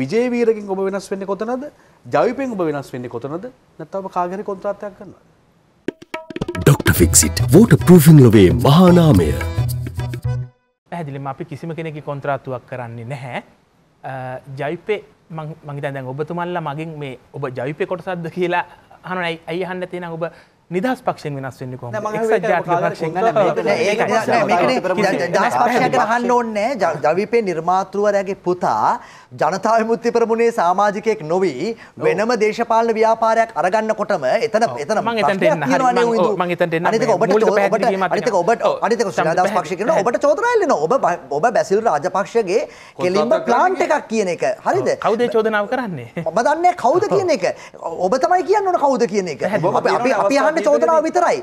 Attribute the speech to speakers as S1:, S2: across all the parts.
S1: විජේවීරකින් ඔබ වෙනස් වෙන්නේ කොතනද? ජවිපෙන් ඔබ වෙනස් වෙන්නේ කොතනද? නැත්නම් ඔබ කාගේ හරි කොන්ත්‍රාත්යක් කරනවද?
S2: ඩොක්ට ෆික්සිට් වෝට පෘෆින් ලොවේ මහානාමය
S3: පැහැදිලිම අපි කිසිම කෙනෙකි කොන්ත්‍රාත්තුවක් කරන්නේ නැහැ. ජයිපේ මංහිත දැන් ඔබතුමල්ල මගින් මේ ඔබ ජයිපය කොටසද්ද කියලා හන ඇයි අහන්න තියෙන ඔබ නිදහස් පක්ෂෙන් වෙනස් වෙන්න කොහොමද? එක්සත් ජාතික පක්ෂයෙන්
S4: දහස් පක්ෂයක් ගැන අහන්න ඕනේ ජවිපේ නිර්මාතෘවරයාගේ පුතා ජනතා විමුක්ති ප්‍රමුණේ සමාජිකයෙක් නොවි වෙනම දේශපාලන ව්‍යාපාරයක් අරගන්නකොටම එතන එතන
S3: මම එතනට එන්න හරි. මම එතනට එන්න
S4: අනිතක ඔබට අනිතක ඔබට අනිතක ශ්‍රී පක්ෂ කියන ඔබට චෝදනා එල්ලෙනවා ඔබ ඔබ බැසිල් රාජපක්ෂගේ කෙලින්ම ප්ලාන්ට් එකක් කියන එක. හරිද?
S3: කවුද චෝදනාව කරන්නේ?
S4: මම දන්නේ කවුද කියන එක? ඔබ තමයි කියන්න ඕන කවුද කියන එක. අපි අපි අපි අහන්නේ චෝදනාව විතරයි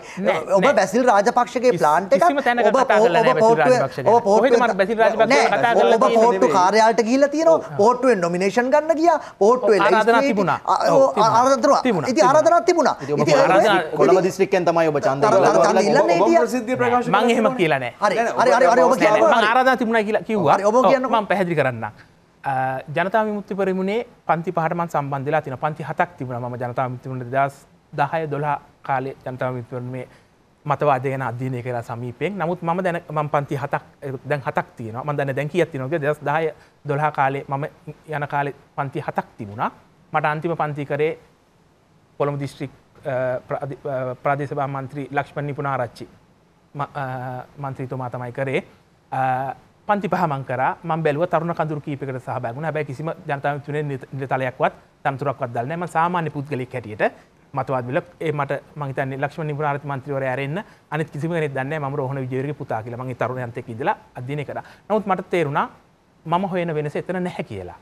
S4: ඔබ බැසිල් රාජපක්ෂගේ ප්ලාන්ට් එකක් ඔබ ඔබ පොට්ටු කාර්යාලයට ගිහිල්ලා තියෙනවා පෝට්ටුවෙන් නොමිනේෂන් ගන්න ගියා පෝට්ටුවේ
S3: ආරාධනා තිබුණා.
S4: තිබුණා. ඉතින් ආරාධනාවක් තිබුණා.
S5: කොළඹ දිස්ත්‍රික්කෙන් තමයි ඔබ
S1: ප්‍රකාශ
S3: මං එහෙම කියලා නෑ.
S4: හරි හරි හරි ඔබ
S3: මං
S4: කියනවා.
S3: ආරාධනා තිබුණා කියලා කිව්වා.
S4: ඔබ කියන්නකෝ.
S3: මම පැහැදිලි කරන්නම්. ජනතා විමුක්ති පෙරමුණේ පන්ති පහට මම සම්බන්ධ වෙලා තියෙනවා. පන්ති හතක් තිබුණා මම ජනතා විමුක්ති පෙරමුණේ 2010 12 කාලේ ජනතා විමුක්ති පෙරමුණේ මතවාදය ගැන අධ්‍යයනය කරලා සමීපයෙන්. නමුත් මම දැන මම පන්ති හතක් දැන් හතක් තියෙනවා. මම දන්නේ දැන් කීයක් තියෙනවද? 2010 12 කාලේ මම යන කාලේ පන්ති හතක් තිබුණා. මට අන්තිම පන්ති කරේ කොළඹ දිස්ත්‍රික් ප්‍රාදේශ සභා මන්ත්‍රී ලක්ෂ්මන් නිපුණාරච්චි මන්ත්‍රීතුමා තමයි කරේ. පන්ති පහමං කර ම බැලව තරුණ කඳුර කීපකට සහබැගුණ හැබැ කිසිම ජනතාව තුනේ නිතලයක්වත් තන්තුරක්වත් දල්න ම සාමාන්‍ය පුද්ගලෙක් හැටියට මතවත්ල ඒමට මහිත ලක්ෂ නිපුරාත මන්ත්‍රවර ඇරන්න අනි කිසිම දන්න ම රහන විජයරග පුතා කියල මගේ තරුණයන්තෙක් ඉදලා අධ්‍යන කර නමුත් මට තේරුණා මම හොයන වෙනස එතන නැහැ කියලා.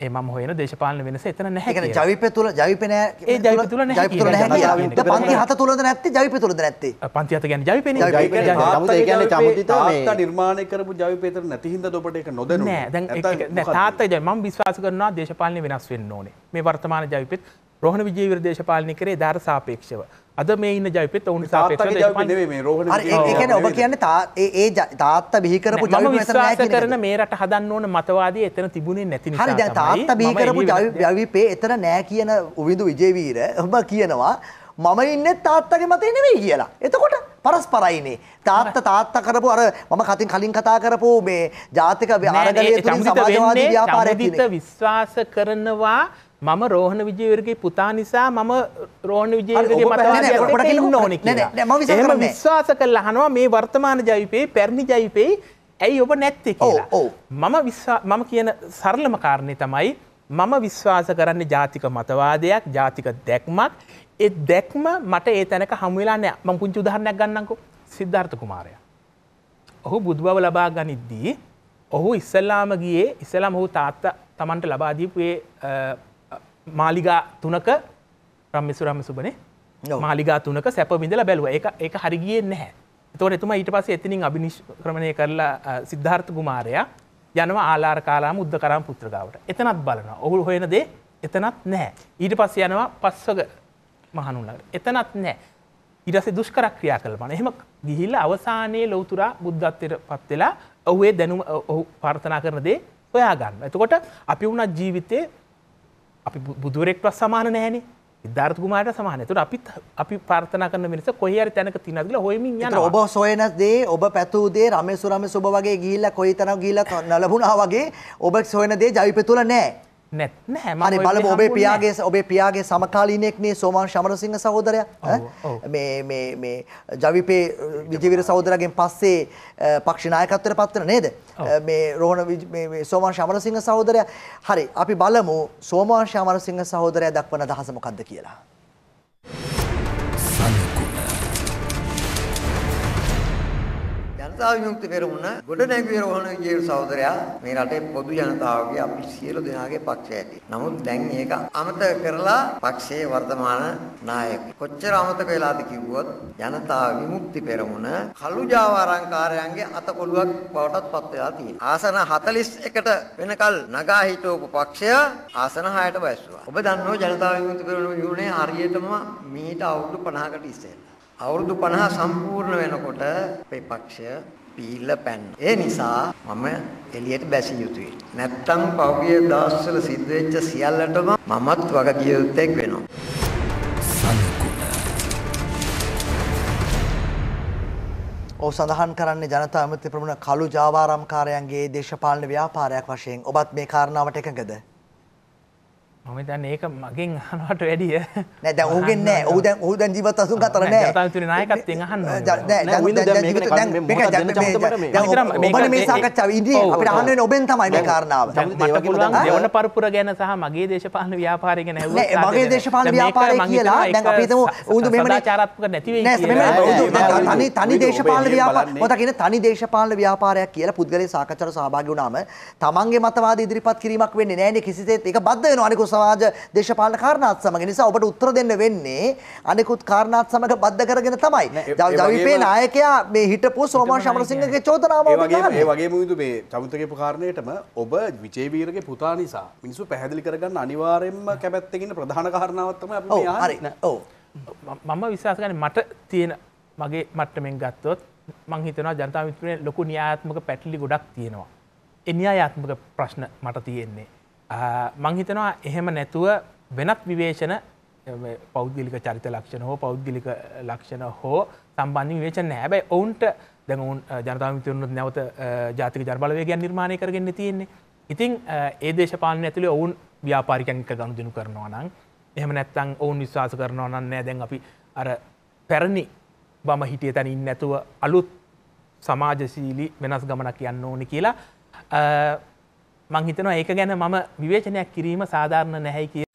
S3: ඒ මම හොයන දේශපාලන වෙනස එතන නැහැ
S4: ඒ කියන්නේ
S3: කියලා.
S4: ජවිප තුල ජවිප නෑ
S3: ඒ ජවිප තුල නැහැ
S4: ජවිප තුල නැහැ
S3: කියලා.
S4: කියලා. පන්ති හත තුලද නැත්තේ ජවිප තුලද නැත්තේ?
S3: පන්ති අත ගැන ජවිපෙන
S4: ජවිපෙ
S5: නමුත් ඒ කියන්නේ චමුදිත මේ-
S1: තාත්තා නිර්මාණය කරපු ජවිපේතර නැති හින්දාද ඔබට ඒක නොදැනුනේ?
S3: නෑ දැන් ඒක- නෑ? තාත්තා ජය මම විශ්වාස කරනවා දේශපාලනය වෙනස් වෙන්න ඕනේ මේ වර්තමාන ජවිපෙත් රෝහණ විජේවීර දේශපාලනය කරේ දාර සාපේක්ෂව අද මේ ඉන්න ජවිපෙත් ඔවුන් සාපේක්ෂව
S4: කියන්නේ ඔබ කියන්නේ තා ඒ තාත්තා බිහි කරපු ජවිප
S3: විශ්වාස කරන? මේ රට හදන්න ඕන මතවාදී එතන තිබුණේ නැති නිසා
S4: හරි දැන් තාත්තා බිහි කරපු ජවිපේ එතන නෑ කියන උවිඳු විජේවීර ඔබ කියනවා මම ඉන්නේ තාත්තගේ මතේ නෙවෙයි කියලා. එතකොට පරස්පරයිනේ. තාත්තා තාත්තා කරපු අර මම කතින් කලින් කතා කරපු මේ ජාතික අරගලය තුලින් සමාජවාදී එක.
S3: විශ්වාස කරනවා මම රෝහණ විජේවීරගේ පුතා නිසා මම
S4: ඔබ පැහැදිලි
S3: මතවාදයට. ඉන්න ඕනේ
S4: නෑ, නෑ. නෑ,
S3: එහෙම
S4: නෑ.
S3: විශ්වාස කළා අහනවා මේ වර්තමාන ජවිපේ පැරණි ජවිපේ ඇයි ඔබ නැත්තේ කියලා. මම මම කියන සරලම කාරණේ තමයි මම විශ්වාස කරන්නේ ජාතික මතවාදයක් ජාතික දැක්මක් ඒ දැක්ම මට ඒ තැනක හමු වෙලා නැහැ. මම පුංචි උදාහරණයක් ගන්නම්කෝ. සිද්ධාර්ථ කුමාරයා. ඔහු බුදුබව ලබා ගනිද්දී ඔහු ඉස්සල්ලාම ගියේ ඉස්සලාම ඔහු තාත්තා තමන්ට ලබා දීපු ඒ අ, අ, මාලිගා තුනක රම්මිසු රම්මසුබනේ
S4: ඔව්.
S3: මාලිගා තුනක සැප විඳලා බැලුවා. ඒක ඒක හරි ගියේ නැහැ. එතකොට එතුමා ඊට පස්සේ එතනින් අභිනිෂ්ක්‍රමණය කරලා සිද්ධාර්ථ කුමාරයා යනවා ආලාර කාලාම උද්දකරාම පුත්‍රගාවට. එතනත් බලනවා. ඔහු හොයන දේ එතනත් නැහැ. ඊට පස්සේ යනවා පස්වග මහණුන් ළඟට. එතනත් නැහැ. පස්සේ දුෂ්කර ක්‍රියා කළා බලන්න. එහෙම ගිහිල්ලා අවසානයේ ලෞතුරා බුද්ධත්වයට පත් වෙලා ඔහු දැනුම ඔහු ප්‍රාර්ථනා කරන දේ හොයා ගන්න. එතකොට අපි වුණත් ජීවිතේ අපි බු- බුදුවරෙක්වත් සමාන නැහැනේ. සිද්ධාර්ථ කුමාරට සමාන. එතකොට අපිත් අපි ප්‍රාර්ථනා කරන මිනිස්සු කොහේ හරි තැනක තියනද කියලා හොයමින්
S4: ඒතර
S3: යනවා.
S4: ඔබ සොයන දේ ඔබ පැතූ දේ රමේසු රමේසු ඔබ වගේ ගිහිල්ලා කොයි තැනක ගිහිල්ලා නොලබුණා වගේ ඔබ සොයන දේ ජවිප තුල නෑ.
S3: නැත් නැහැ. මම
S4: හරි
S3: ඔය
S4: බලමු
S3: දේ
S4: ඔබේ පියාගේ ඔබේ පියාගේ සමකාලීනෙක් නේ සෝමන් ශමරසිංහ සහෝදරයා. මේ මේ මේ ජවිපේ විජේවීර සහෝදරගෙන් පස්සේ අ, පක්ෂ නායකත්වයට පත් වෙන නේද? මේ රෝහණ විජ- මේ මේ සෝමන් ශමරසිංහ සහෝදරයා. හරි අපි බලමු සෝමන් ශමරසිංහ සහෝදරයා දක්වන අදහස මොකක්ද කියලා
S6: ජනතා විමුක්ති පෙරමුණ ගොඩනැගුවේ රෝහණ විජේවීර සහෝදරයා මේ රටේ පොදු ජනතාවගේ අපි සියලු දෙනාගේ පක්ෂය ඇති. නමුත් දැන් ඒක අමතක කරලා පක්ෂයේ වර්තමාන නායක. කොච්චර අමතක වෙලාද කිව්වොත් ජනතා විමුක්ති පෙරමුණ කළු ජාවාරංකාරයන්ගේ අතකොළුවක් බවටත් පත් වෙලා තියෙනවා. ආසන 41ට වෙනකල් නගා හිටවපු පක්ෂය ආසන 6ට බැස්සුවා. ඔබ දන්නවා ජනතා විමුක්ති පෙරමුණ යුනේ හරියටම මීට අවුරුදු 50කට ඉස්සෙල්ලා. අවුරුදු 50 සම්පූර්ණ වෙනකොට අපේ පක්ෂය පීල්ල පැන්න. ඒ නිසා මම එළියට බැසිය යුතුයි. නැත්තම් පහුගිය දවස්වල සිද්ධ වෙච්ච සියල්ලටම මමත් වග කිය යුත්තේක් වෙනවා.
S4: ඔහු සඳහන් කරන්නේ ජනතා ඇමති ප්‍රමුණ කළු ජාවාරම්කාරයන්ගේ දේශපාලන ව්‍යාපාරයක් වශයෙන් ඔබත් මේ කාරණාවට එකඟද?
S3: මම දැන් ඒක මගෙන් අහනවට වැඩිය
S4: නෑ දැන් ඔහුගෙන් නෑ. ඔහු දැන් ඔහු දැන් ජීවත් අසුන් අතර නෑ.
S3: ජනතාවතුරේ නායකත්වයෙන් අහන්න ඕනේ.
S4: මේ සාකච්ඡාව
S3: ඔව්,
S4: අපිට. අහන්න වෙන ඔබෙන් තමයි මේ කාරණාව.
S3: දෙවන පරපුර ගැන සහ මගේ දේශපාලන ව්‍යාපාරය ගැන ඇහුවොත්
S4: නෑ මගේ දේශපාලන ව්‍යාපාරය කියලා දැන් අපි හිතමු උඳු මෙමනේ
S3: සදාචාරාත්මක නැති වෙයි කියලා.
S4: තනි තනි දේශපාලන
S5: ඔබ එහෙම
S4: ව්‍යාපාර
S5: බලන්නේ.
S4: මොකද කියන තනි දේශපාලන ව්‍යාපාරයක් කියලා පුද්ගලයා සාකච්ඡාවට සහභාගී වුණාම තමන්ගේ මතවාද ඉදිරිපත් කිරීමක් වෙන්නේ නෑනේ කිසිසේත් ඒක බද්ධ වෙනවා අනිකුත් සමාජ දේශපාලන කාරණාත් සමග නිසා ඔබට උත්තර දෙන්න වෙන්නේ අනිකුත් කාරණාත් සමග බද්ධ කරගෙන තමයි ජවිපේ නායකයා මේ හිටපු සෝමා ශමරසිංහගේ චෝදනාව
S1: ඒ
S4: ඔබ.
S1: ඒ වගේ මුදු මේ චමුතකපු කාරණයටම ඔබ විජේවීරගේ පුතා නිසා මිනිස්සු පැහැදිලි කරගන්න අනිවාර්යෙන්ම කැමැත්තකින් ප්‍රධාන කාරණාවක් තමයි අපි මේ
S4: හරි
S1: අහන්නේ.
S4: ඔව්
S3: මම විශ්වාස කරන්නේ මට තියෙන මගේ මට්ටමෙන් ගත්තොත් මං හිතනවා ජනතා මිත්‍රයේ ලොකු න්‍යායාත්මක පැටලි ගොඩක් තියෙනවා. ඒ න්‍යායාත්මක ප්‍රශ්න මට තියෙන්නේ. ආ, මං හිතනවා එහෙම නැතුව වෙනත් විවේචන එ, මේ පෞද්ගලික චරිත ලක්ෂණ හෝ පෞද්ගලික ලක්ෂණ හෝ සම්බන්ධ විවේචන නැහැ. හැබැයි ඔවුන්ට දැන් ඔවුන් අ, ජනතා මිත්‍රවරුන් නැවත අ, ජාතික ජනබලවේගයක් නිර්මාණය කරගෙන තියෙන්නේ. ඉතින් අ, ඒ දේශපාලන ඇතුලේ ඔවුන් ව්‍යාපාරිකයන් එක්ක ගනුදෙනු කරනවා නම් එහෙම නැත්තම් ඔවුන් විශ්වාස කරනවා නම් නෑ දැන් අපි අර පැරණි බම හිටිය තැනින් නැතුව අලුත් සමාජශීලී වෙනස් ගමනක් යන්න ඕනි කියලා අ, මං හිතනවා ඒක ගැන මම විවේචනයක් කිරීම සාධාරණ නැහැයි කිය